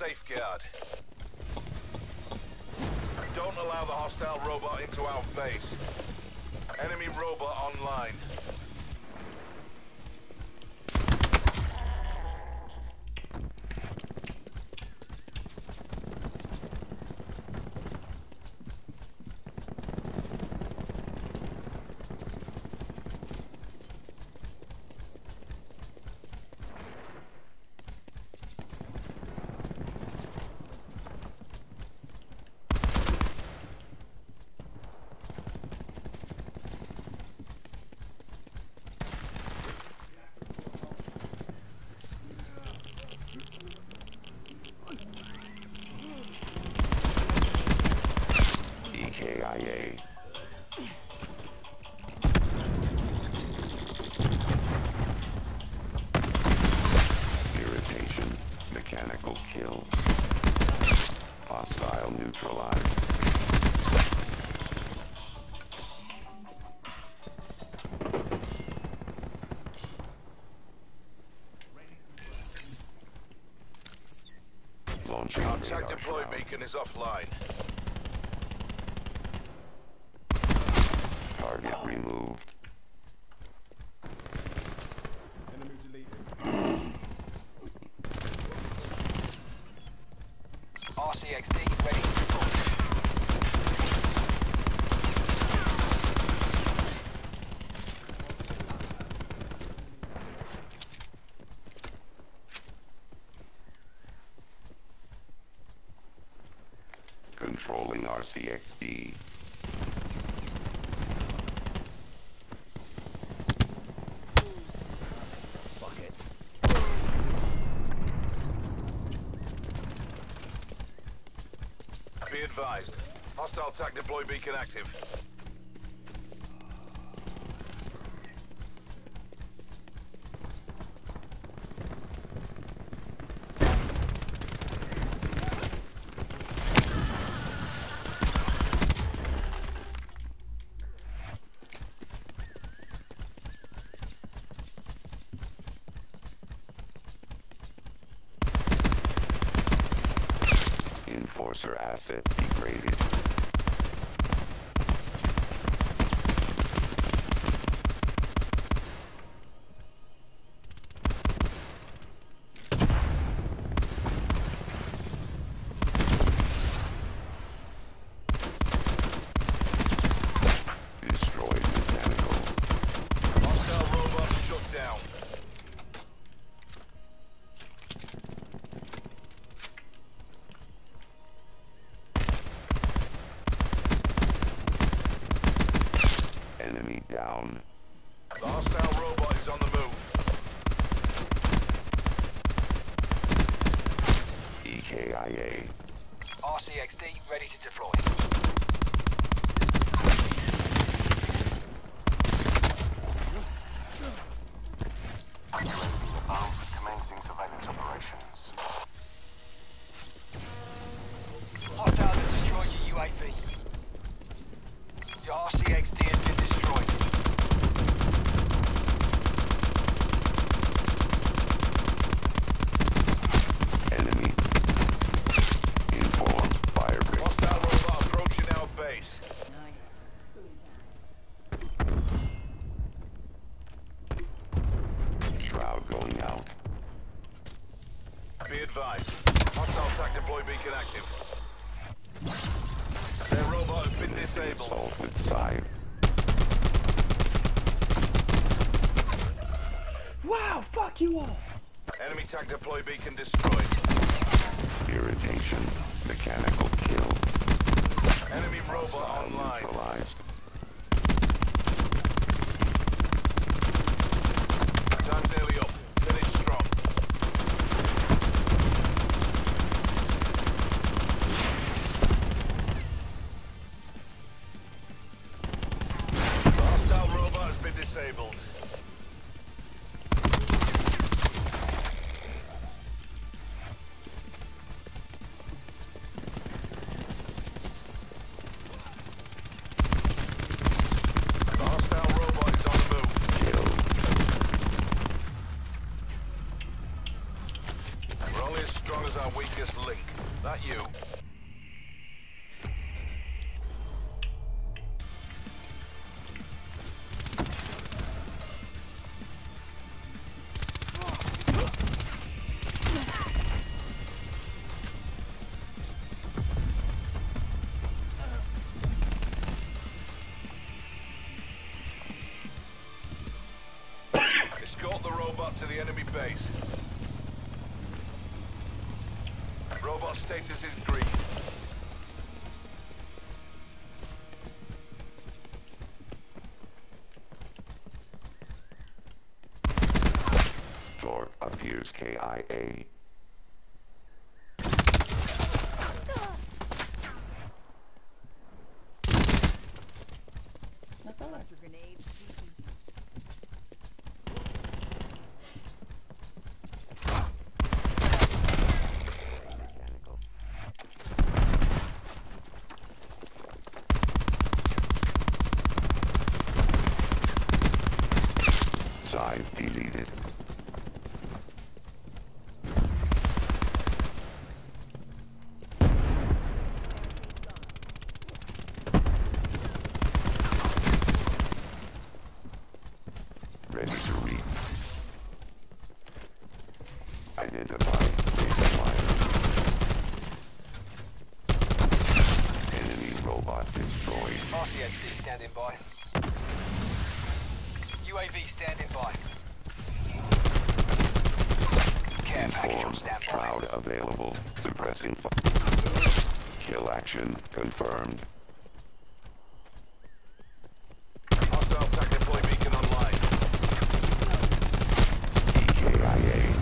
safeguard. Don't allow the hostile robot into our base. Enemy robot online. EKIA. Irritation. Mechanical kill. Hostile neutralized. Launching tac deploy beacon is offline. Target removed. Enemy deleted. RCXD ready to deploy. Controlling RCXD. Be advised. Hostile tac deploy beacon active. Enforcer asset degraded. Enemy down. The hostile robot is on the move. EKIA. RCXD ready to deploy. Above, commencing surveillance operations. Hostile has destroyed your UAV. Your RCXD has been destroyed. Enemy. Inform. Firebreak. Hostile robot approaching our base. Shroud going out. Be advised. Hostile tac deploy beacon active. Their robot has been disabled. Assault with scythe. Wow, fuck you all! Enemy tac deploy beacon destroyed. Irritation. Mechanical kill. Enemy robot online. neutralized. Time's nearly the robot to the enemy base. Robot status is green. Door appears KIA. Side deleted. Ready to read. Identify. Resupply. Enemy robot destroyed. RCXD standing by. UAV standing by. Care package standby. shroud available. Suppressing fire. Kill action confirmed. Hostile attack deploy beacon online. EKIA.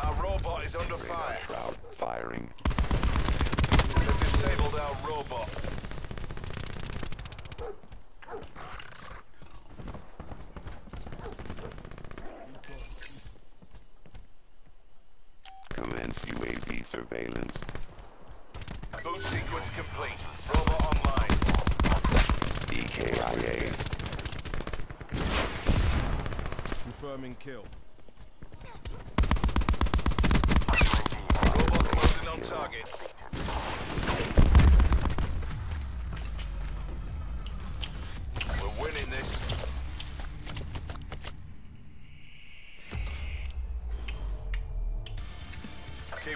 Our robot is under Radar fire. shroud firing. They've disabled our robot. Commence UAV surveillance. Boot sequence complete. Robot online. EKIA. Confirming kill.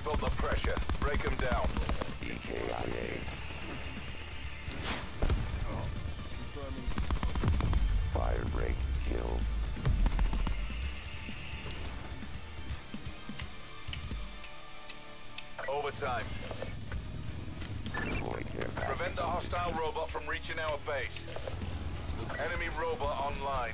Keep up the pressure. Break them down. EKIA. Firebreak kill. Overtime. Prevent the hostile robot from reaching our base. Enemy robot online.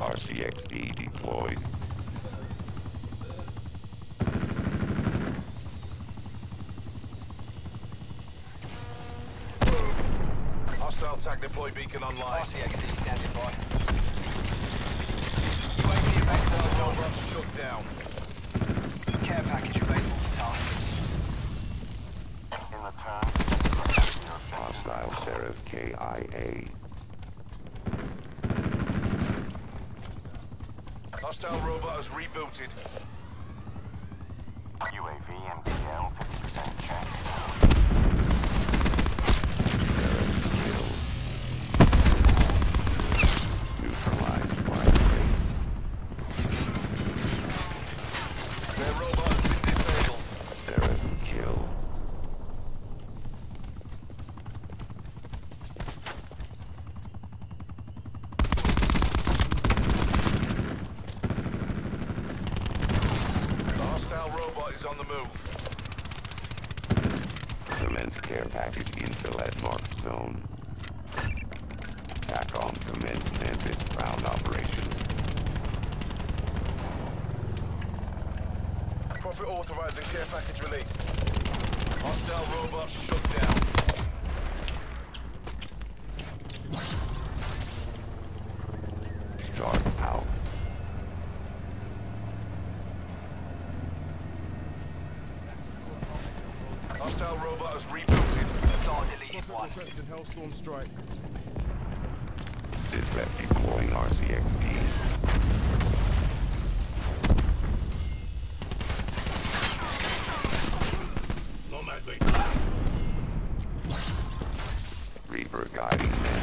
RCXD deployed. Hostile attack deploy beacon online. RCXD standing by. UAV available. Robot shut down. Care package available for tasks. In return, Hostile Seraph KIA. Hostile robot has rebooted. UAV and DL 50% check. Seraph kill. Neutralized fire break. Their robot has been disabled. Seraph kill. The hostile robot is on the move. Commence care package infill at marked zone. TACOM commenced Memphis ground operation. Profit authorizing care package release. Hostile robot shut down. Hostile robot has rebooted. Dart deleted one. Hellstorm strike. SITREP deploying RCX team. Reaper guiding men.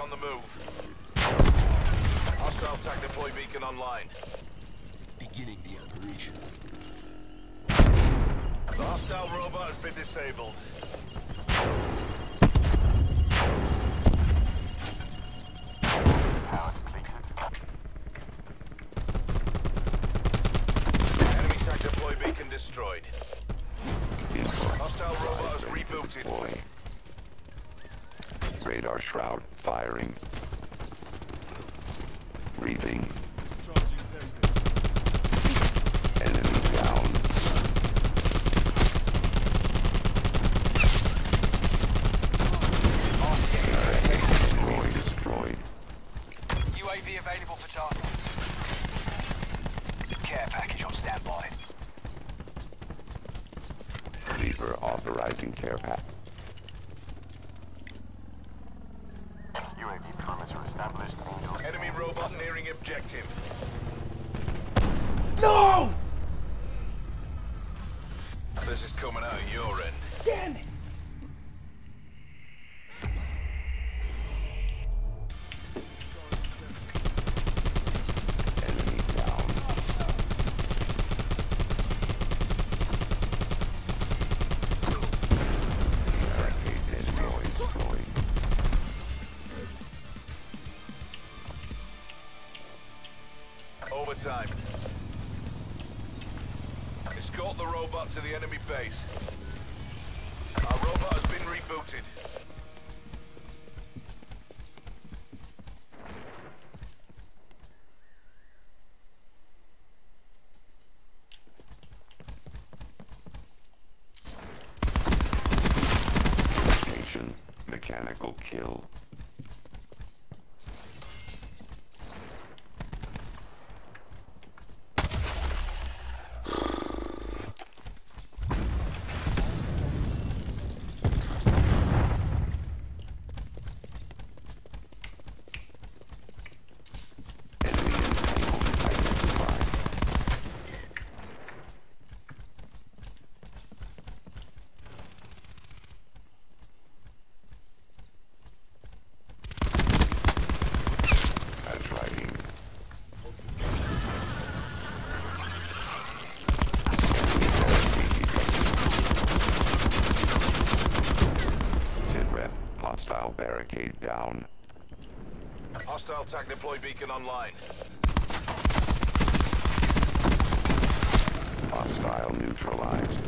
On the move. Hostile tac deploy beacon online. Beginning the operation. The hostile robot has been disabled. Power depleted. Enemy tag deploy beacon destroyed. Hostile robot has rebooted. Radar shroud firing. Breathing. Enemy down. RCX Destroy, destroyed. UAV available for task. Care package on standby. Reaper authorizing care pack. Overtime. Escort the robot to the enemy base. Our robot has been rebooted. Mechanical kill. Barricade down. Hostile tac deploy beacon online. Hostile neutralized.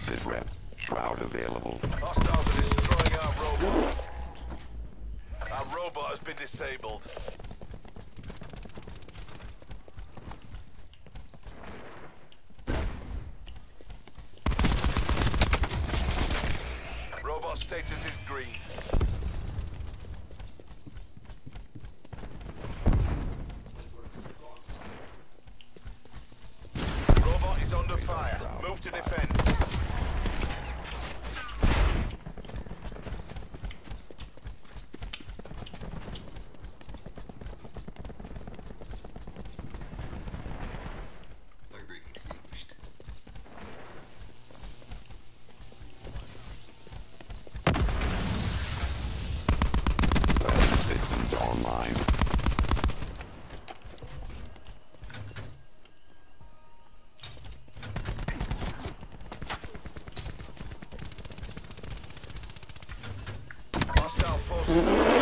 Sitrep, shroud available. Hostiles are destroying our robot. Our robot has been disabled. Mm-hmm.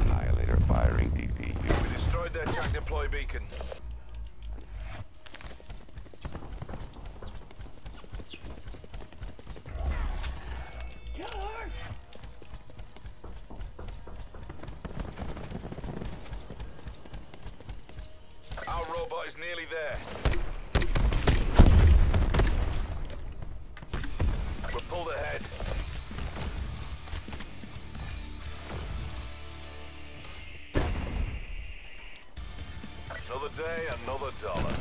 Annihilator firing DP. We destroyed their attack deploy beacon. Another day, another dollar.